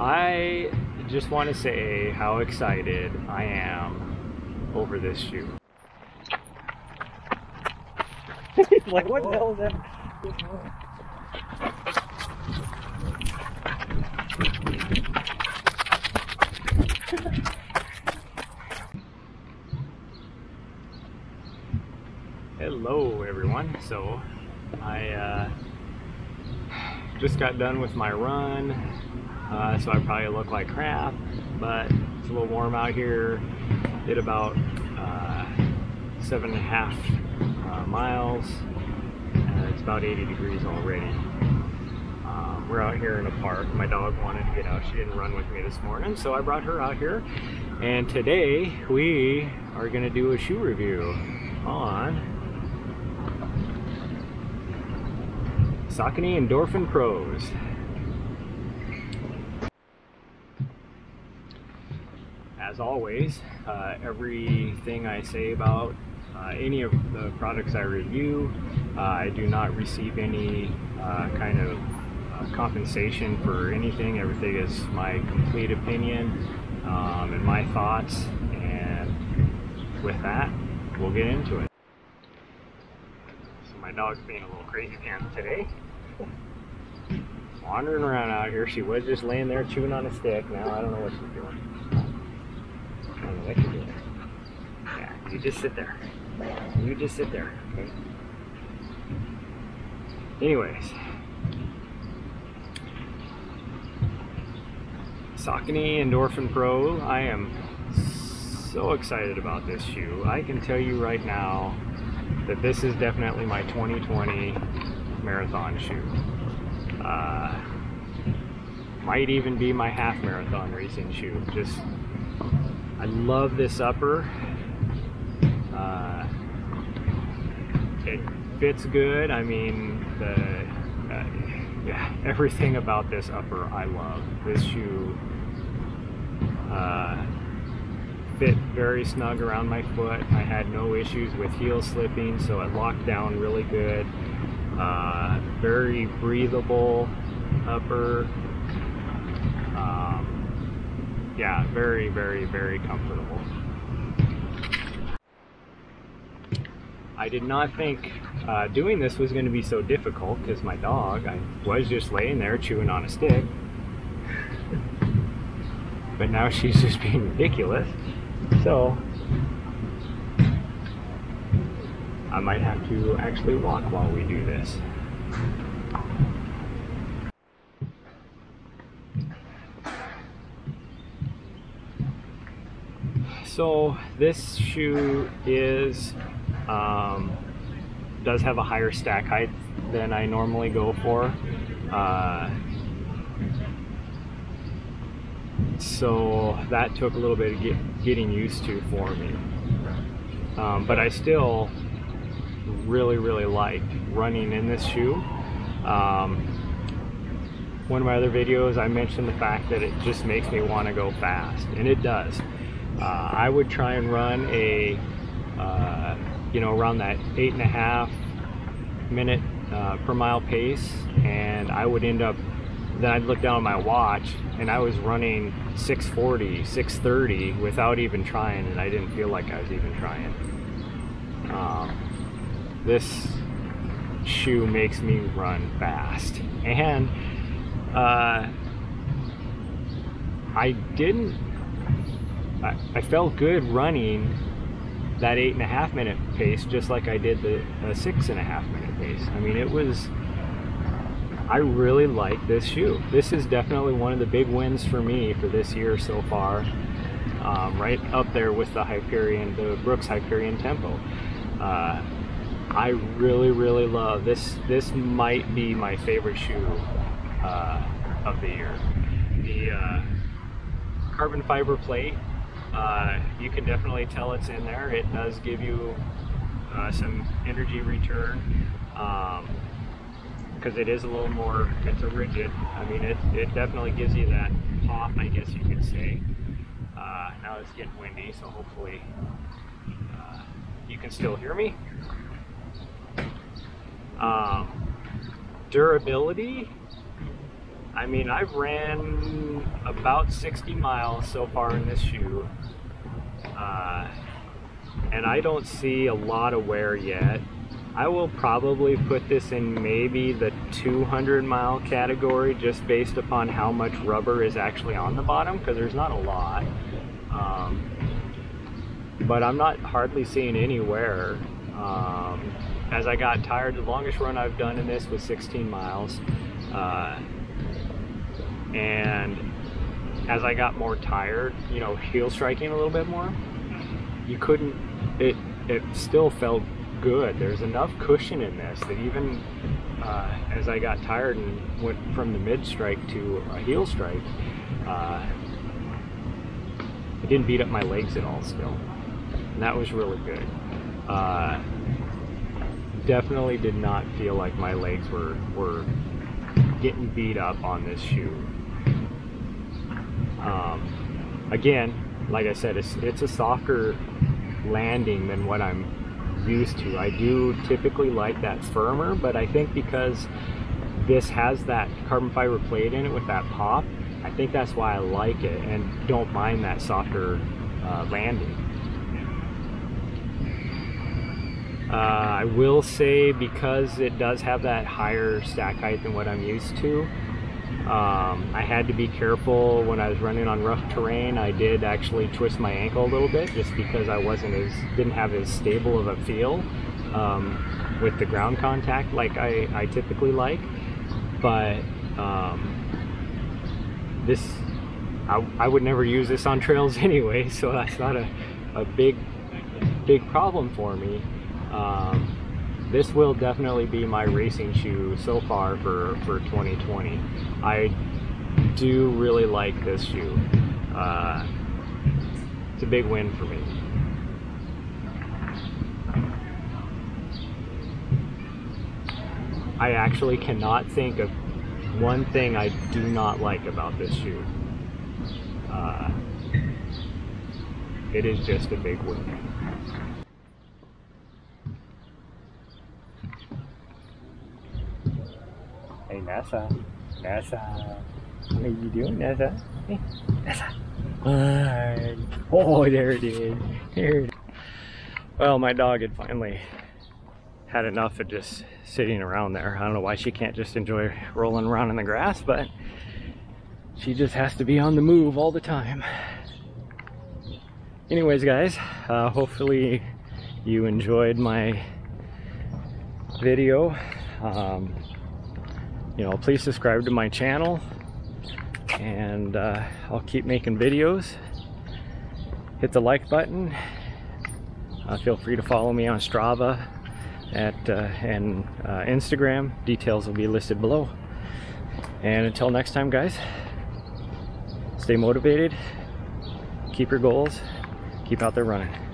I just want to say how excited I am over this shoe. like, what the hell is that? Hello, everyone. So, I uh, just got done with my run, uh, so I probably look like crap, but it's a little warm out here. Did about uh, seven and a half uh, miles. it's about 80 degrees already. Um, we're out here in a park. My dog wanted to get out. She didn't run with me this morning, so I brought her out here. And today we are going to do a shoe review on Saucony Endorphin Pros. As always, uh, everything I say about uh, any of the products I review, uh, I do not receive any uh, kind of uh, compensation for anything. Everything is my complete opinion um, and my thoughts. And with that, we'll get into it. So my dog's being a little crazy pants today wandering around out here. She was just laying there chewing on a stick. Now I don't know what she's doing. I don't know what she's doing. Yeah, you just sit there. You just sit there, okay? Anyways. Saucony Endorphin Pro. I am so excited about this shoe. I can tell you right now that this is definitely my 2020 marathon shoe. Uh, might even be my half marathon racing shoe. Just, I love this upper. Uh, it fits good. I mean, the uh, yeah, everything about this upper I love. This shoe uh, fit very snug around my foot. I had no issues with heel slipping, so it locked down really good. Uh, very breathable upper. Yeah, very, very, very comfortable. I did not think uh, doing this was going to be so difficult because my dog, I was just laying there chewing on a stick. but now she's just being ridiculous. So I might have to actually walk while we do this. So this shoe is um, does have a higher stack height than I normally go for. Uh, so that took a little bit of get, getting used to for me. Um, but I still really, really liked running in this shoe. Um, one of my other videos, I mentioned the fact that it just makes me want to go fast, and it does. Uh, I would try and run a, uh, you know, around that eight and a half minute uh, per mile pace, and I would end up, then I'd look down at my watch, and I was running 640, 630 without even trying, and I didn't feel like I was even trying. Um, this shoe makes me run fast. And uh, I didn't, I, I, felt good running that eight and a half minute pace just like I did the six and a half minute pace. I mean, it was, I really like this shoe. This is definitely one of the big wins for me for this year so far. Um, right up there with the Hyperion, the Brooks Hyperion Tempo. Uh, I really, really love this. This might be my favorite shoe uh, of the year. The uh, carbon fiber plate, uh, you can definitely tell it's in there. It does give you uh, some energy return because um, it is a little more, it's a rigid. I mean, it, it definitely gives you that pop, I guess you could say. Uh, now it's getting windy, so hopefully uh, you can still hear me. Um, durability, I mean, I've ran about 60 miles so far in this shoe. Uh, and I don't see a lot of wear yet. I will probably put this in maybe the 200 mile category just based upon how much rubber is actually on the bottom because there's not a lot. Um, but I'm not hardly seeing any wear. Um, as I got tired, the longest run I've done in this was 16 miles. Uh, and as I got more tired, you know, heel striking a little bit more, you couldn't, it, it still felt good. There's enough cushion in this that even uh, as I got tired and went from the mid strike to a heel strike, uh, it didn't beat up my legs at all still. And that was really good. Uh, definitely did not feel like my legs were, were getting beat up on this shoe. Um, again, like I said, it's, it's a softer landing than what I'm used to. I do typically like that firmer, but I think because this has that carbon fiber plate in it with that pop, I think that's why I like it and don't mind that softer uh, landing. Uh, I will say because it does have that higher stack height than what I'm used to, um, I had to be careful when I was running on rough terrain. I did actually twist my ankle a little bit just because I wasn't as didn't have as stable of a feel um, with the ground contact like I, I typically like. But um, this, I, I would never use this on trails anyway, so that's not a, a big big problem for me. Um, this will definitely be my racing shoe so far for, for 2020. I do really like this shoe. Uh, it's a big win for me. I actually cannot think of one thing I do not like about this shoe. Uh, it is just a big win. NASA, NASA, what are you doing NASA? Hey, NASA. Hi. Oh, there it is. There it is. Well, my dog had finally had enough of just sitting around there. I don't know why she can't just enjoy rolling around in the grass, but she just has to be on the move all the time. Anyways, guys, uh, hopefully you enjoyed my video. Um, you know, please subscribe to my channel and uh, I'll keep making videos. Hit the like button. Uh, feel free to follow me on Strava at uh, and uh, Instagram. Details will be listed below. And until next time, guys, stay motivated, keep your goals, keep out there running.